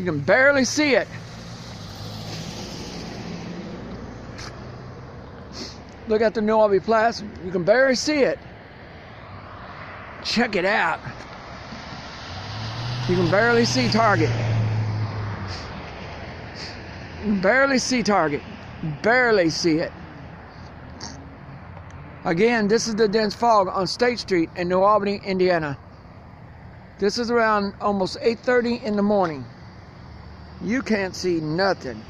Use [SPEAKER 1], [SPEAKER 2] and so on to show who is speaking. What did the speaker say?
[SPEAKER 1] You can barely see it. Look at the New Albany Plaza. You can barely see it. Check it out. You can barely see Target. Barely see Target. Barely see it. Again, this is the dense fog on State Street in New Albany, Indiana. This is around almost 8:30 in the morning. You can't see nothing.